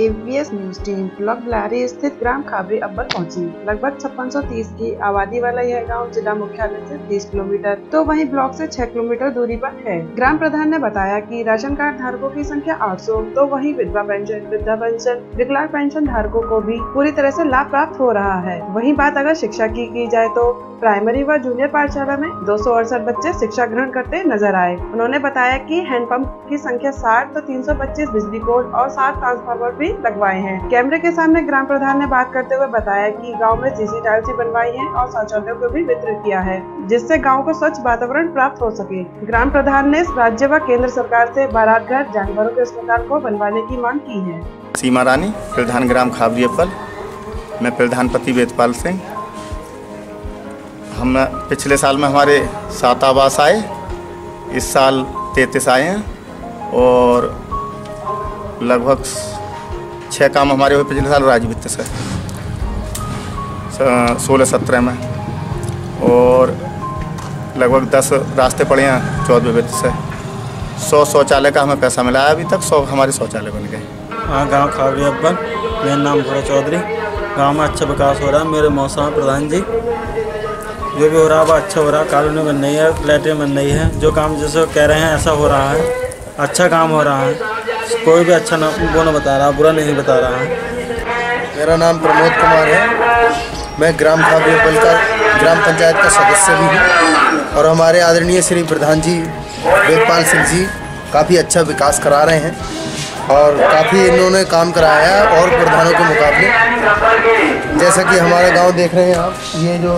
AVS news team block Lari स्थित ग्राम खाबरी अब्बल पहुँची। लगभग 5630 की आबादी वाला यह गाँव जिला मुख्यालय से 30 किलोमीटर तो वहीं ब्लॉक से 6 किलोमीटर दूरी पर है। ग्राम प्रधान ने बताया कि राशन कार्ड धारकों की संख्या 800 तो वहीं विधवा पेंशन, वृद्धा पेंशन, विकलांग पेंशन धारकों को भी पूरी तरह ऐसी लाभ प्राप्त हो रहा है। वही बात अगर शिक्षा की की जाए तो प्राइमरी व जूनियर पाठशाला में दो सौ अड़सठ बच्चे शिक्षा ग्रहण करते नज़र आए। उन्होंने बताया कि हैंडपंप की संख्या 60 तो 325 बिजली बोर्ड और सात ट्रांसफार्मर भी लगवाए हैं। कैमरे के सामने ग्राम प्रधान ने बात करते हुए बताया कि गाँव में सीसी टाइल्स बनवाई है और शौचालयों को भी वितरित किया है, जिससे गाँव को स्वच्छ वातावरण प्राप्त हो सके। ग्राम प्रधान ने राज्य व केंद्र सरकार से बारात घर जानवरों के अस्पताल को बनवाने की मांग की है। सीमा रानी, प्रधान ग्राम खाबरी मैं प्रधान पति वेदपाल सिंह। हम पिछले साल में हमारे सात आवास आए, इस साल तैतीस आए हैं और लगभग छः काम हमारे हुए पिछले साल राज्य वित्त से। सोलह सत्रह में। और लगभग दस रास्ते पड़े हैं चौदह वित्त से। सौ शौचालय का हमें पैसा मिला है, अभी तक सौ हमारे शौचालय बन गए। हाँ गाँव खावरी अब्बन मेरा नाम भोरा चौधरी। गाँव में अच्छा विकास हो रहा है, मेरे मौसम प्रधान जी। जो भी हो रहा है वो अच्छा हो रहा है कॉलोनी बन रही है, फ्लैटें बन रही है। जो काम जैसे कह रहे हैं, ऐसा हो रहा है। अच्छा काम हो रहा है। कोई भी अच्छा ना वो ना बता रहा, बुरा नहीं बता रहा है। मेरा नाम प्रमोद कुमार है। मैं ग्राम खाबरेपल का, ग्राम पंचायत का सदस्य भी हूँ। और हमारे आदरणीय श्री प्रधान जी, वेदपाल सिंह जी, काफ़ी अच्छा विकास करा रहे हैं। और काफ़ी इन्होंने काम कराया है और प्रधानों के मुकाबले। जैसा कि हमारा गाँव देख रहे हैं आप, ये जो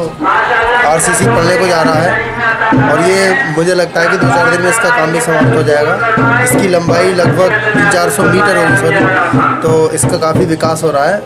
आरसीसी पढ़ने को जा रहा है, और ये मुझे लगता है कि दो चार दिन में इसका काम भी समाप्त हो जाएगा। इसकी लंबाई लगभग तीन चार सौ मीटर होगी, सॉरी। तो इसका काफ़ी विकास हो रहा है।